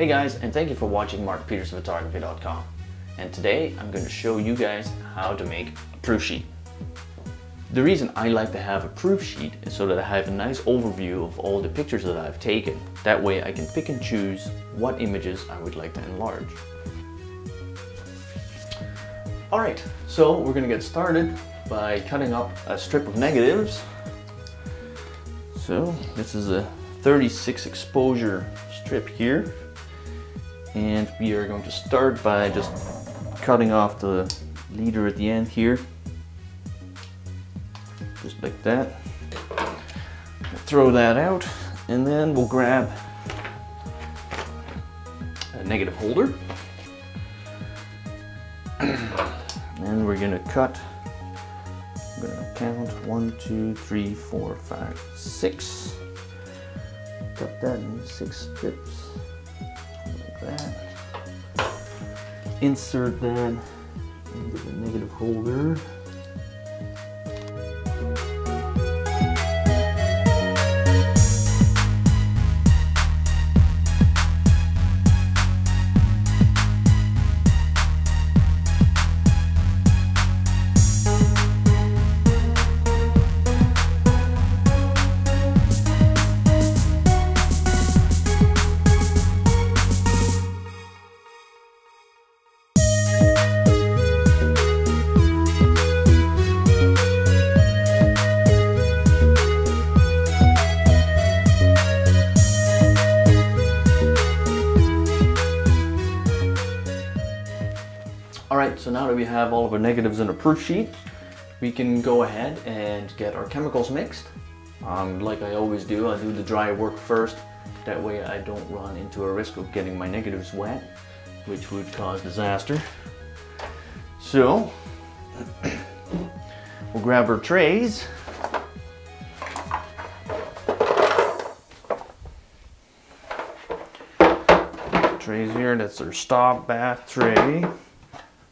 Hey guys, and thank you for watching markpeetersphotography.com. And today I'm going to show you guys how to make a proof sheet. The reason I like to have a proof sheet is so that I have a nice overview of all the pictures that I've taken. That way I can pick and choose what images I would like to enlarge. Alright, so we're going to get started by cutting up a strip of negatives. So this is a 36 exposure strip here. And we are going to start by just cutting off the leader at the end here. Just like that. Throw that out and then we'll grab a negative holder. And we're gonna cut I'm gonna count one two three four five six cut that in six strips like that. Insert that into the negative holder. So now that we have all of our negatives in a proof sheet, we can go ahead and get our chemicals mixed. Um, like I always do, I do the dry work first. That way I don't run into a risk of getting my negatives wet, which would cause disaster. So, we'll grab our trays. Trays here, that's our stop bath tray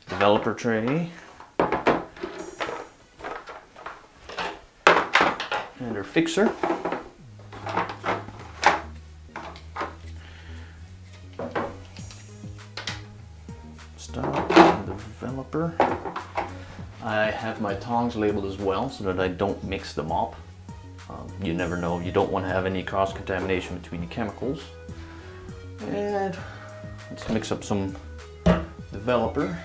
developer tray and our fixer. Stop developer. I have my tongs labeled as well so that I don't mix them up. Um, you never know, you don't want to have any cross contamination between the chemicals. And let's mix up some developer.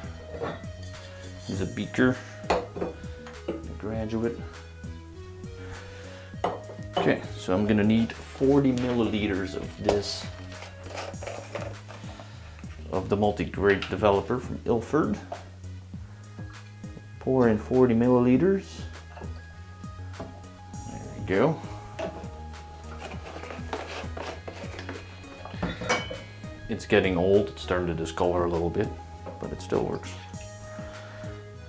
A beaker, a graduate. Okay, so I'm gonna need 40 milliliters of this, of the multi-grade developer from Ilford. Pour in 40 milliliters. There we go. It's getting old, it's starting to discolor a little bit, but it still works.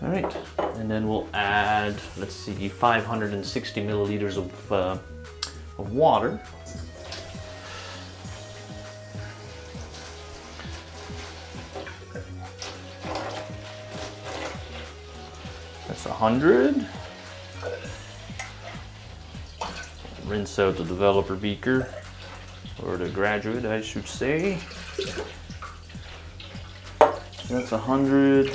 All right, and then we'll add, let's see, 560 milliliters of, uh, of water. That's 100. Rinse out the developer beaker, or the graduate, I should say. That's 100.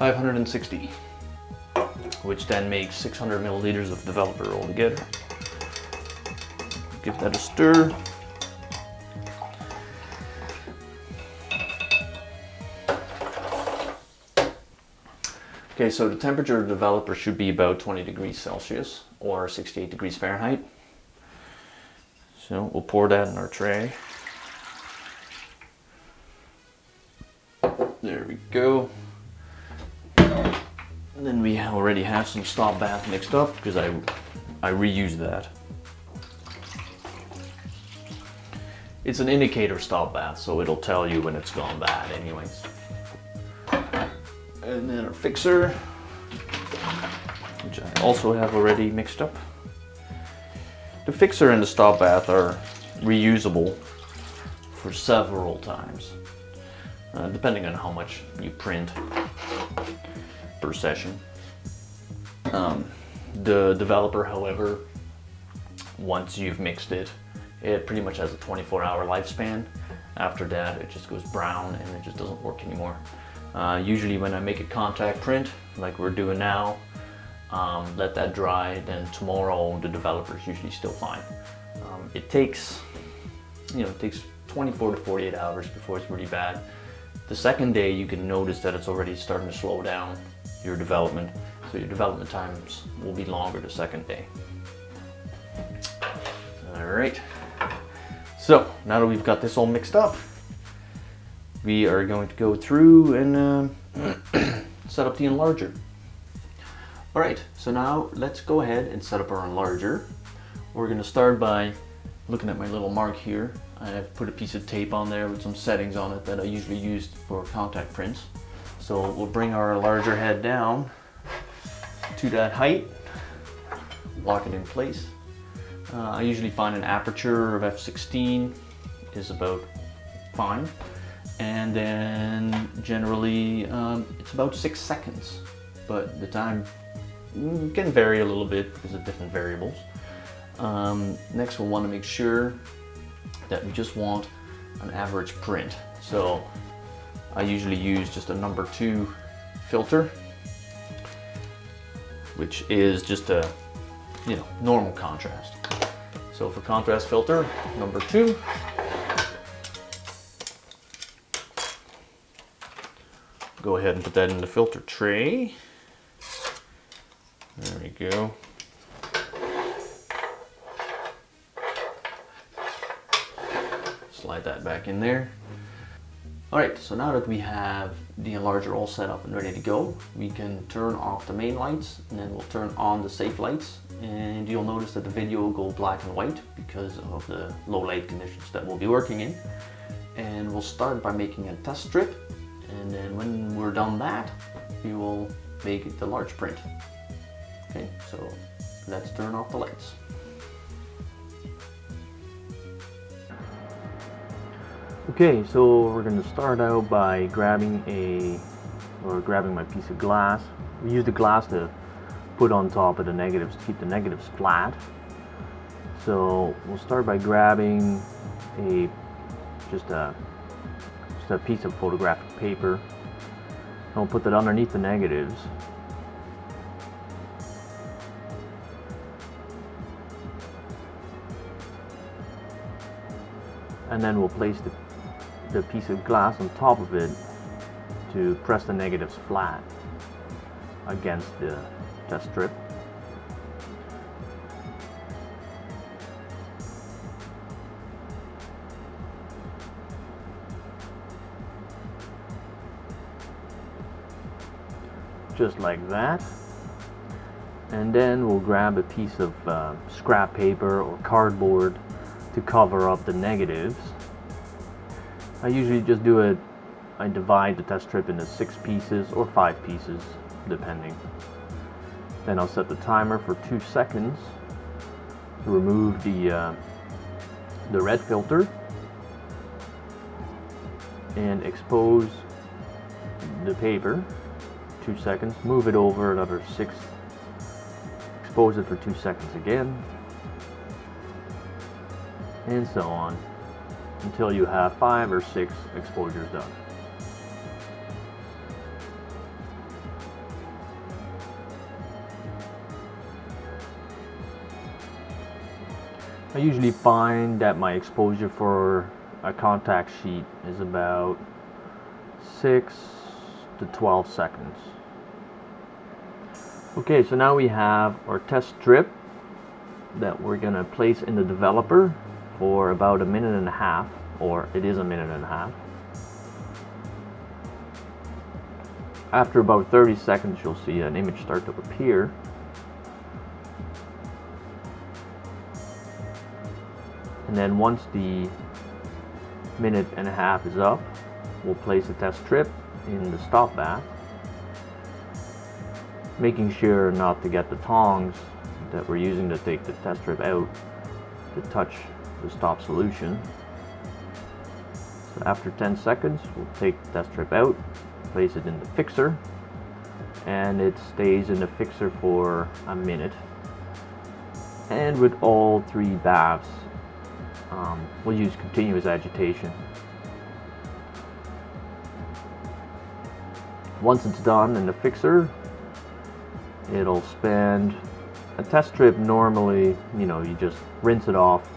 560, which then makes 600 milliliters of developer altogether. Give that a stir. Okay, so the temperature of the developer should be about 20 degrees Celsius or 68 degrees Fahrenheit. So we'll pour that in our tray. There we go And then we already have some stop bath mixed up because I, I reuse that. It's an indicator stop bath, so it'll tell you when it's gone bad anyways. And then our fixer, which I also have already mixed up. The fixer and the stop bath are reusable for several times, uh, depending on how much you print per session. Um, the developer, however, once you've mixed it, it pretty much has a 24 hour lifespan. After that, it just goes brown and it just doesn't work anymore. Uh, usually when I make a contact print, like we're doing now, um, let that dry, then tomorrow the developer is usually still fine. Um, it takes, you know, it takes 24 to 48 hours before it's really bad. The second day you can notice that it's already starting to slow down your development. So your development times will be longer the second day. All right. So now that we've got this all mixed up, we are going to go through and uh, set up the enlarger. All right, so now let's go ahead and set up our enlarger. We're gonna start by looking at my little mark here. I've put a piece of tape on there with some settings on it that I usually use for contact prints. So we'll bring our larger head down to that height, lock it in place. Uh, I usually find an aperture of f16 is about fine. And then generally um, it's about six seconds, but the time can vary a little bit because of different variables. Um, next we'll want to make sure that we just want an average print. So I usually use just a number two filter, which is just a you know normal contrast. So for contrast filter, number two. Go ahead and put that in the filter tray. There we go. Slide that back in there. All right, so now that we have the enlarger all set up and ready to go, we can turn off the main lights and then we'll turn on the safe lights and you'll notice that the video will go black and white because of the low light conditions that we'll be working in. And we'll start by making a test strip and then when we're done that, we will make the large print. Okay, so let's turn off the lights. Okay, so we're going to start out by grabbing a, or grabbing my piece of glass. We use the glass to put on top of the negatives to keep the negatives flat. So we'll start by grabbing a just a just a piece of photographic paper. And we'll put that underneath the negatives. And then we'll place the, the piece of glass on top of it to press the negatives flat against the test strip. Just like that. And then we'll grab a piece of uh, scrap paper or cardboard to cover up the negatives. I usually just do it, I divide the test strip into six pieces or five pieces, depending. Then I'll set the timer for two seconds to remove the, uh, the red filter and expose the paper two seconds move it over another six expose it for two seconds again and so on until you have five or six exposures done I usually find that my exposure for a contact sheet is about 6 to 12 seconds. Okay, so now we have our test strip that we're going to place in the developer for about a minute and a half, or it is a minute and a half. After about 30 seconds, you'll see an image start to appear. And then once the minute and a half is up, we'll place a test strip in the stop bath, making sure not to get the tongs that we're using to take the test strip out to touch the stop solution. So after 10 seconds, we'll take the test strip out, place it in the fixer, and it stays in the fixer for a minute. And with all three baths, um, we'll use continuous agitation. Once it's done in the fixer, it'll spend a test strip normally, you know, you just rinse it off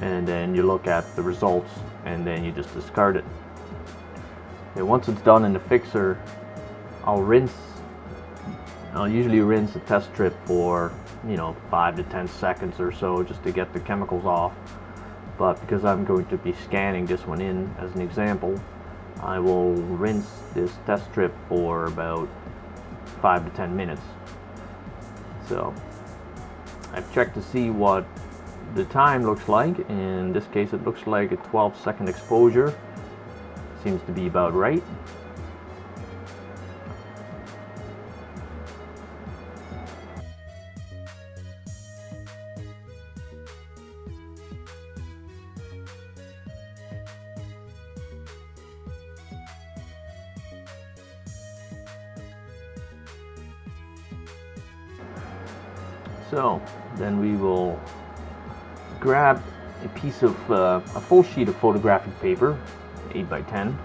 and then you look at the results and then you just discard it. And once it's done in the fixer, I'll rinse, I'll usually rinse a test strip for, you know, 5 to 10 seconds or so just to get the chemicals off. But because I'm going to be scanning this one in as an example, I will rinse this test strip for about 5 to 10 minutes. So I've checked to see what the time looks like. In this case it looks like a 12 second exposure. Seems to be about right. Grab a piece of, uh, a full sheet of photographic paper, 8 by 10.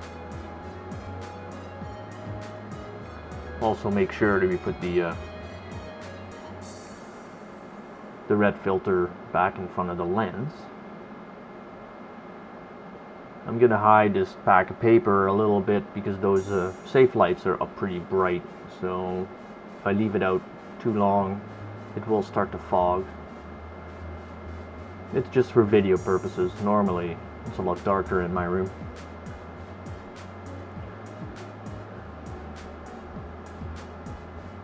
Also make sure that we put the uh, the red filter back in front of the lens. I'm gonna hide this pack of paper a little bit because those uh, safe lights are up pretty bright so if I leave it out too long it will start to fog. It's just for video purposes. Normally, it's a lot darker in my room.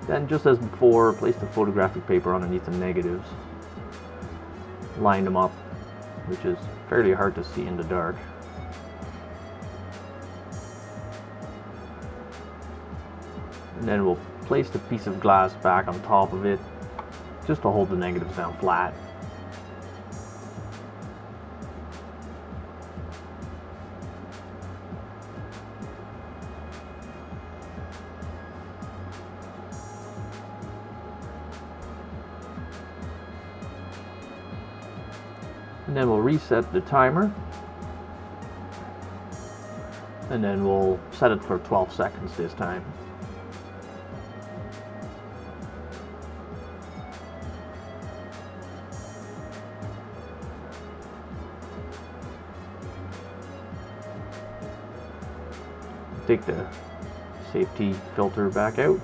Then, just as before, place the photographic paper underneath the negatives. Line them up, which is fairly hard to see in the dark. And then we'll place the piece of glass back on top of it just to hold the negatives down flat. And then we'll reset the timer. And then we'll set it for 12 seconds this time. take the safety filter back out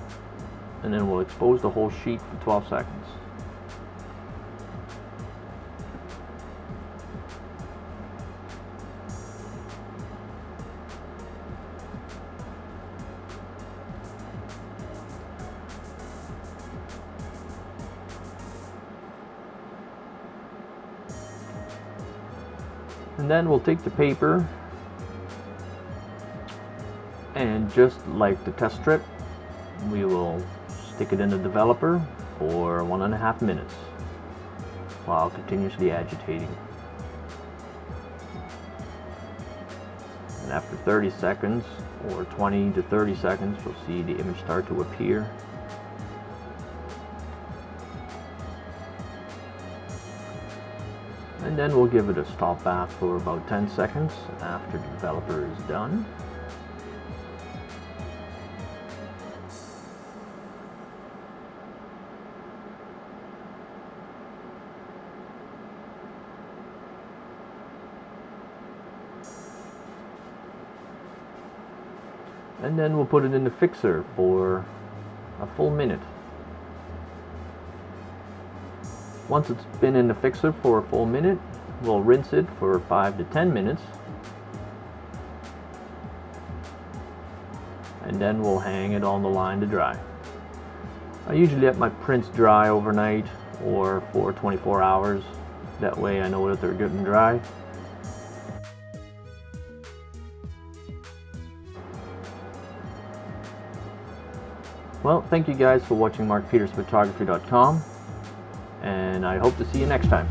and then we'll expose the whole sheet for 12 seconds. And then we'll take the paper and just like the test strip we will stick it in the developer for one and a half minutes while continuously agitating. And after 30 seconds or 20 to 30 seconds we'll see the image start to appear and then we'll give it a stop bath for about 10 seconds after the developer is done and then we'll put it in the fixer for a full minute. Once it's been in the fixer for a full minute, we'll rinse it for 5 to 10 minutes. And then we'll hang it on the line to dry. I usually let my prints dry overnight or for 24 hours. That way I know that they're good and dry. Well, thank you guys for watching markpeetersphotography.com and I hope to see you next time.